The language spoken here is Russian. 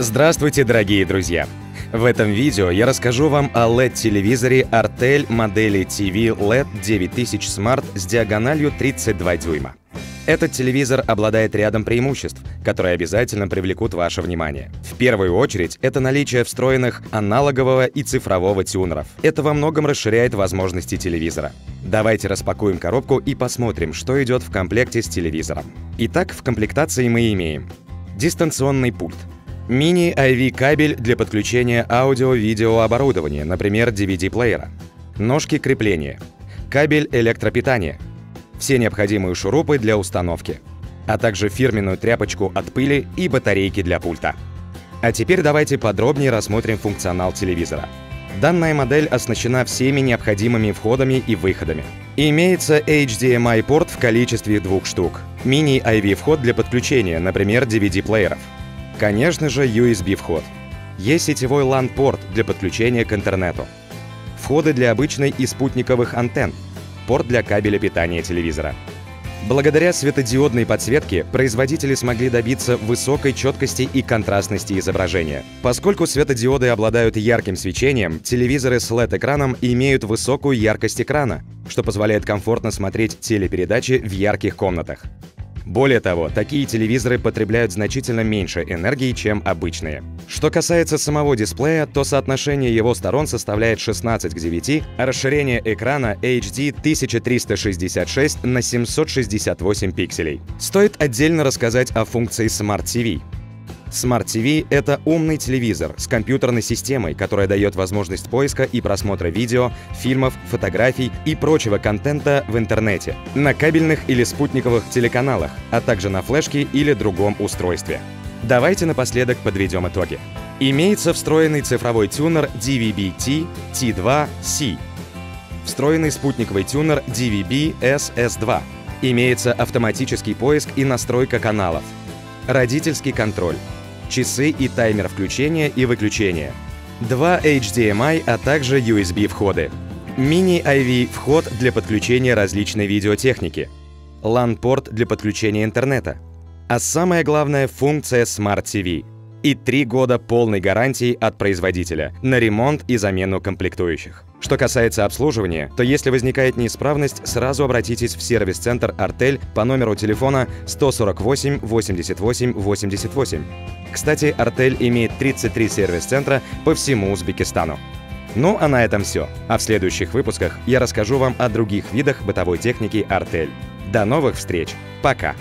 Здравствуйте, дорогие друзья! В этом видео я расскажу вам о LED-телевизоре Artel модели TV LED 9000 Smart с диагональю 32 дюйма. Этот телевизор обладает рядом преимуществ, которые обязательно привлекут ваше внимание. В первую очередь, это наличие встроенных аналогового и цифрового тюнеров. Это во многом расширяет возможности телевизора. Давайте распакуем коробку и посмотрим, что идет в комплекте с телевизором. Итак, в комплектации мы имеем дистанционный пульт, Мини-IV кабель для подключения аудио-видео оборудования, например, DVD-плеера. Ножки крепления. Кабель электропитания. Все необходимые шурупы для установки. А также фирменную тряпочку от пыли и батарейки для пульта. А теперь давайте подробнее рассмотрим функционал телевизора. Данная модель оснащена всеми необходимыми входами и выходами. Имеется HDMI-порт в количестве двух штук. Мини-IV-вход для подключения, например, DVD-плееров. Конечно же, USB-вход. Есть сетевой LAN-порт для подключения к интернету. Входы для обычной и спутниковых антенн. Порт для кабеля питания телевизора. Благодаря светодиодной подсветке производители смогли добиться высокой четкости и контрастности изображения. Поскольку светодиоды обладают ярким свечением, телевизоры с LED-экраном имеют высокую яркость экрана, что позволяет комфортно смотреть телепередачи в ярких комнатах. Более того, такие телевизоры потребляют значительно меньше энергии, чем обычные. Что касается самого дисплея, то соотношение его сторон составляет 16 к 9, а расширение экрана HD 1366 на 768 пикселей. Стоит отдельно рассказать о функции Smart TV. Smart TV — это умный телевизор с компьютерной системой, которая дает возможность поиска и просмотра видео, фильмов, фотографий и прочего контента в интернете, на кабельных или спутниковых телеканалах, а также на флешке или другом устройстве. Давайте напоследок подведем итоги. Имеется встроенный цифровой тюнер DVB-T T2C, встроенный спутниковый тюнер DVB SS2, имеется автоматический поиск и настройка каналов, родительский контроль, часы и таймер включения и выключения, два HDMI, а также USB-входы, мини-IV вход для подключения различной видеотехники, LAN-порт для подключения интернета, а самое главное — функция Smart TV и три года полной гарантии от производителя на ремонт и замену комплектующих. Что касается обслуживания, то если возникает неисправность, сразу обратитесь в сервис-центр Артель по номеру телефона 148 88 88. Кстати, Артель имеет 33 сервис-центра по всему Узбекистану. Ну а на этом все. А в следующих выпусках я расскажу вам о других видах бытовой техники Артель. До новых встреч. Пока.